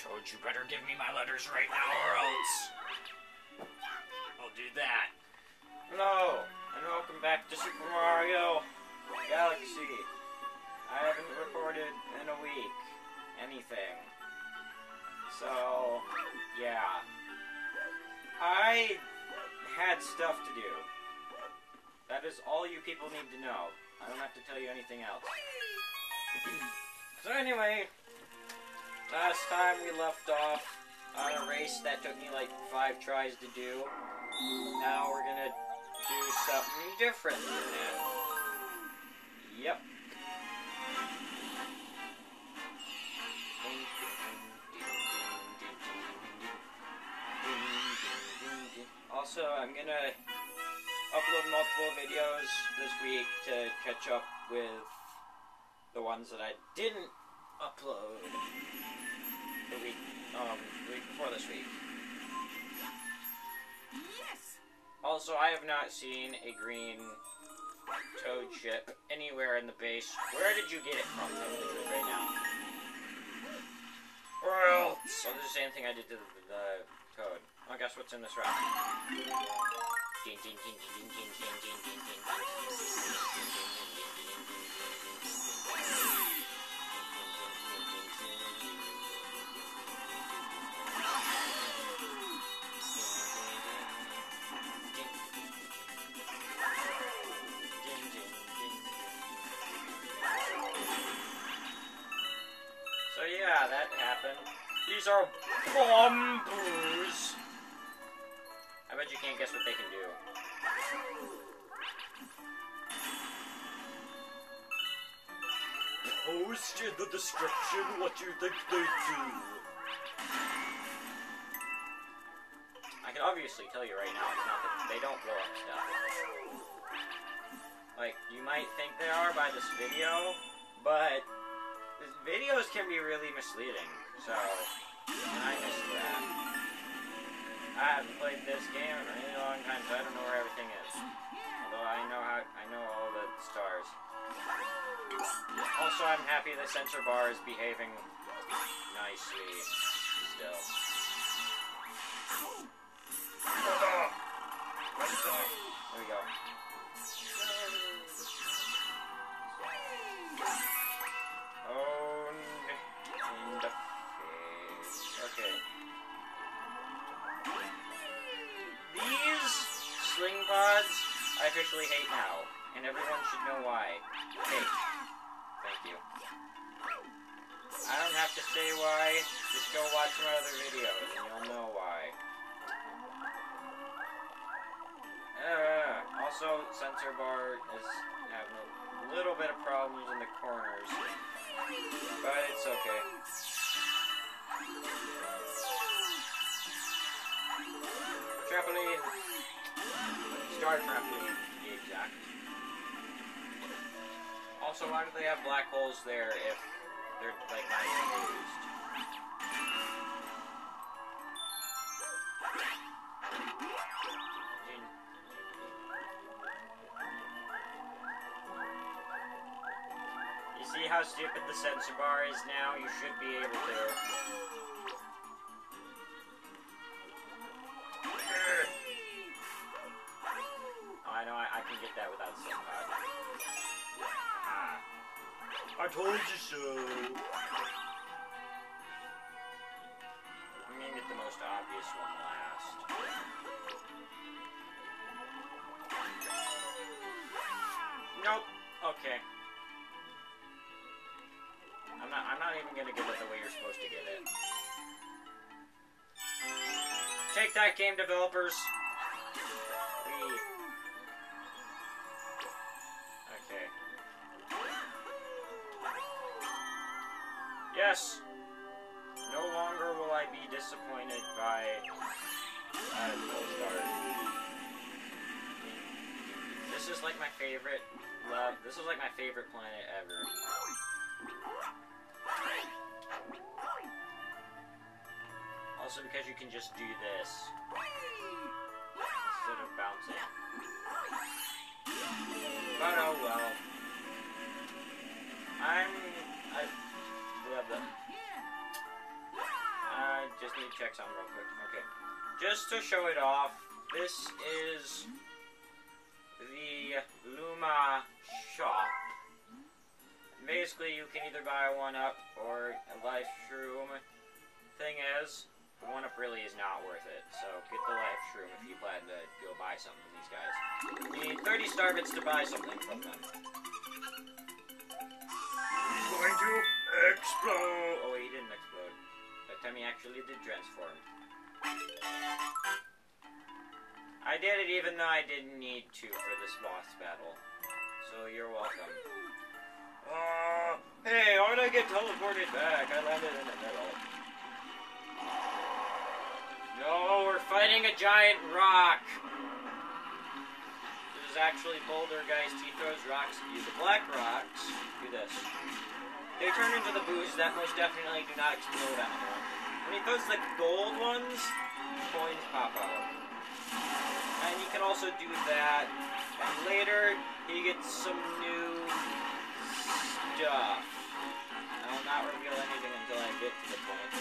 Toad, you better give me my letters right now or else. I'll do that. Hello, and welcome back to Super Mario Galaxy. I haven't recorded in a week anything. So, yeah. I had stuff to do. That is all you people need to know. I don't have to tell you anything else. so anyway, last time we left off on a race that took me like five tries to do. Now we're gonna do something different than that. Yep. Also, I'm gonna upload multiple videos this week to catch up with the ones that I didn't upload the week, um, the week before this week. Yes! Also, I have not seen a green toad ship anywhere in the base. Where did you get it from? The truth right now. Or else, I'll do the same thing I did to the, the toad. Oh, guess what's in this rock? That happened. These are bamboos. I bet you can't guess what they can do. Post in the description what you think they do. I can obviously tell you right now, it's not that they don't blow up stuff. Like, you might think they are by this video, but videos can be really misleading, so, I missed that. I haven't played this game in a really long time, so I don't know where everything is. Although I know how, I know all the stars. Also, I'm happy the sensor bar is behaving nicely still. There we go. Sling pods I officially hate now, and everyone should know why. Hate. Thank you. I don't have to say why, just go watch my other videos and you'll know why. Uh, also, sensor bar is having a little bit of problems in the corners, but it's okay. Trampoline! Star trampoline, to exact. Also, why do they have black holes there if they're like not even used? You see how stupid the sensor bar is now? You should be able to. Told you so. I'm gonna get the most obvious one last. Nope. Okay. I'm not. I'm not even gonna get it the way you're supposed to get it. Take that, game developers. Yes. No longer will I be disappointed by uh. This is like my favorite. Love. This is like my favorite planet ever. Also because you can just do this instead of bouncing. But oh well. I'm I love them. me check something real quick. Okay. Just to show it off, this is the Luma shop. Basically, you can either buy one up or a life shroom. Thing is, the one up really is not worth it. So get the life shroom if you plan to go buy something from these guys. You need 30 star bits to buy something from them. Going to explode! Oh wait, he didn't explode. That time he actually did transform. I did it even though I didn't need to for this boss battle. So you're welcome. Uh, hey, why did I get teleported back? I landed in the middle. No, we're fighting a giant rock. This is actually Bouldergeist. He throws rocks at you. The black rocks do this. They turn into the boosts that most definitely do not explode on anyone. When he throws the gold ones, coins pop out. And he can also do that. And later, he gets some new stuff. I will not reveal anything until I get to the point.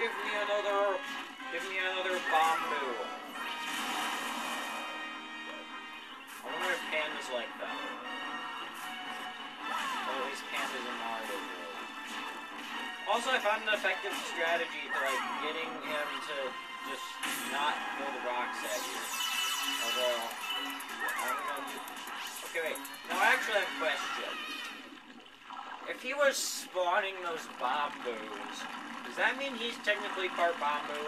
Give me another, give me another bamboo. Pandas like that. In Mario World. Also, I found an effective strategy for, like getting him to just not throw the rocks at you. Although, I don't know. Okay, wait. Now, I actually have a question. If he was spawning those bamboos, does that mean he's technically part bamboo?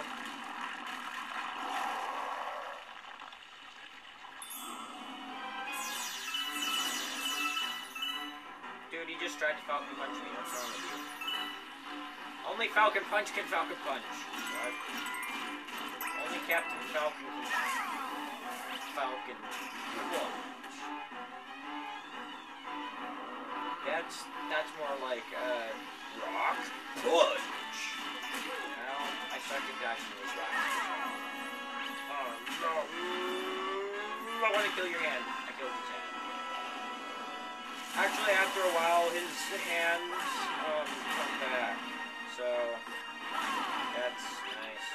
Dude, he just tried to Falcon Punch me. What's wrong with you? Only Falcon Punch can Falcon Punch. What? Only Captain Falcon can Falcon Punch. That's that's more like uh rock punch. Well, I suck at dodging. Oh no! I want to kill your hand. I killed. Actually, after a while, his hands um, come back. So that's nice.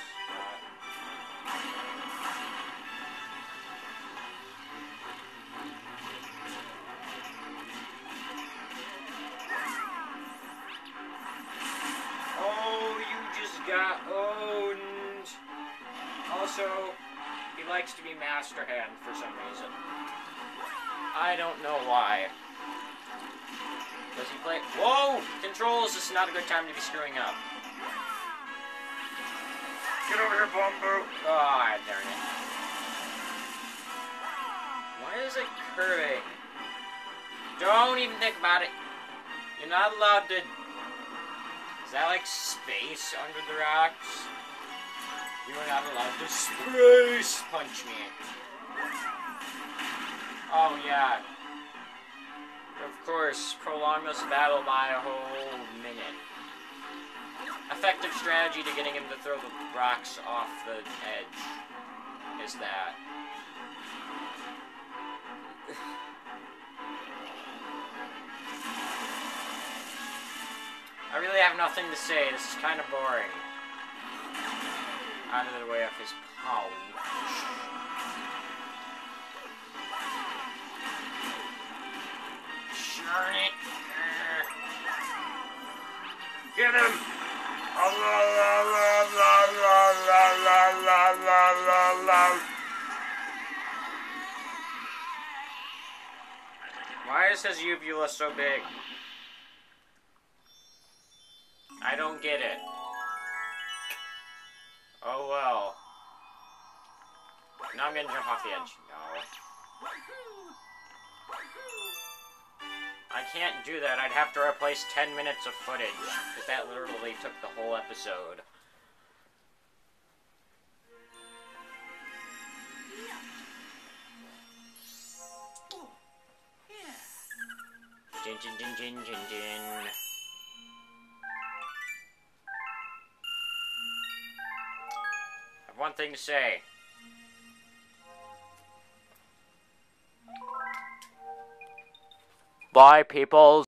Oh, you just got owned. Also, he likes to be Master Hand for some reason. I don't know why. Does he play? Whoa! Controls, this is not a good time to be screwing up. Get over here, Bumbo! Ah, oh, darn it. Why is it curving? Don't even think about it. You're not allowed to is that like space under the rocks? You are not allowed to space punch me. Oh yeah. Of course, prolong this battle by a whole minute. Effective strategy to getting him to throw the rocks off the edge is that. I really have nothing to say. This is kind of boring. Out of the way of his pouch. Get him! Why is his uvula so big? I don't get it. Oh well. Now I'm gonna jump off the edge. No. I can't do that. I'd have to replace 10 minutes of footage. Because that literally took the whole episode. I have one thing to say. People.